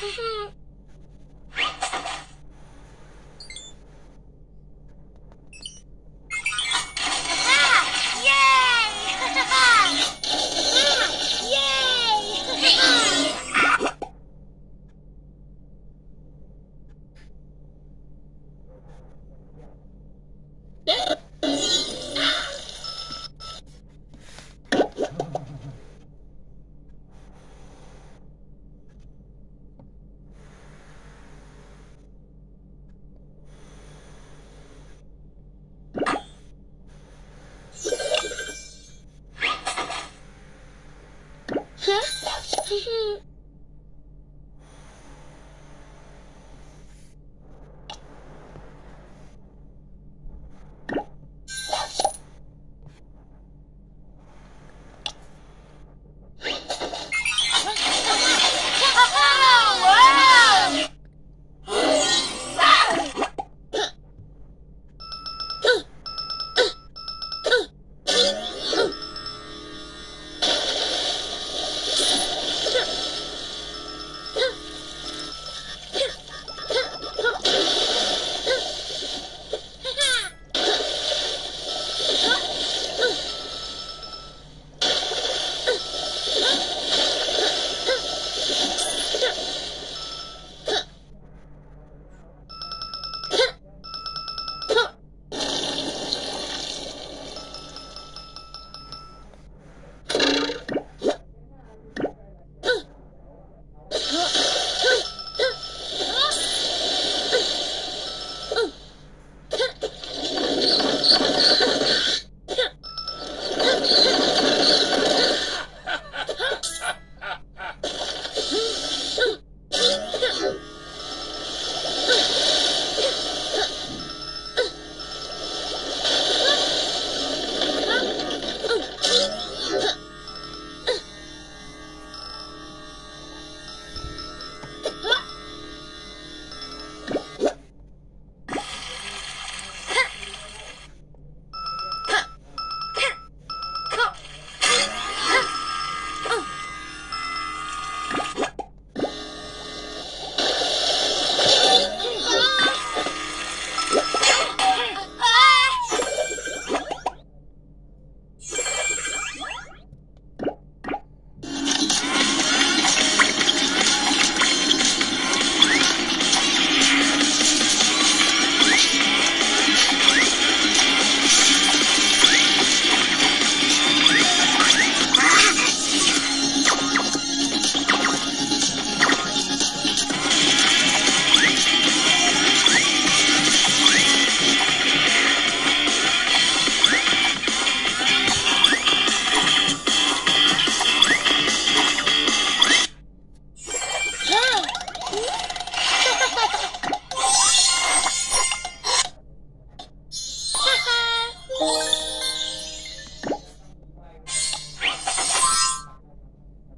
嘿 嘿啊嘿嘿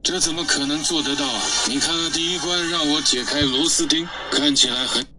这怎么可能做得到啊？你看，第一关让我解开螺丝钉，看起来很。